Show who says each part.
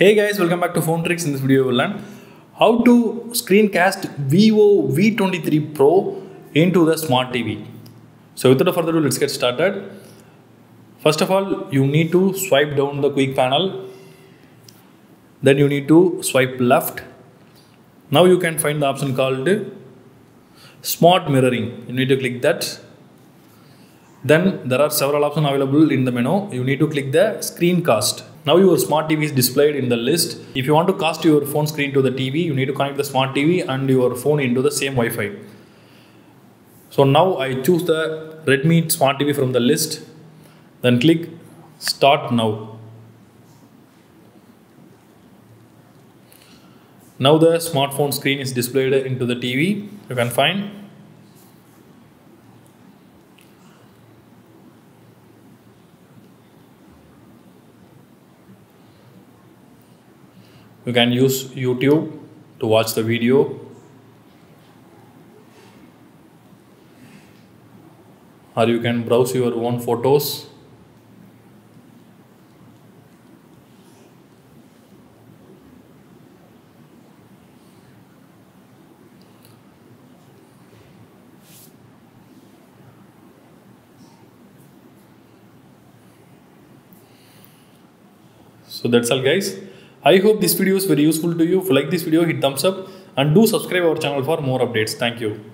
Speaker 1: Hey guys, welcome back to Phone Trickz. In this video, we'll learn how to screencast Vivo V23 Pro into the smart TV. So without further ado, let's get started. First of all, you need to swipe down the quick panel. Then you need to swipe left. Now you can find the option called smart mirroring. You need to click that. Then there are several options available in the menu. You need to click the screencast. Now your smart TV is displayed in the list. If you want to cast your phone screen to the TV, you need to connect the smart TV and your phone into the same Wi-Fi. So now I choose the Redmi smart TV from the list. Then click start now. Now the smartphone screen is displayed into the TV. You can find you can use youtube to watch the video. Or you can browse your own photos. So that's all guys i hope this video is very useful to you. If you like this video hit thumbs up and do subscribe our channel for more updates. Thank you